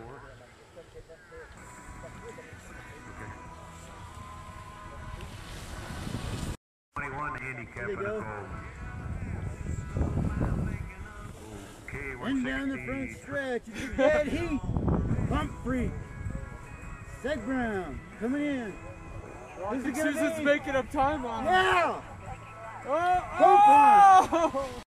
before? Okay. Twenty-one handicap and And down the front stretch, it's a dead heat. Humphrey, Seg Brown, coming in. This is Susan's making up time on Yeah! It. Oh! oh!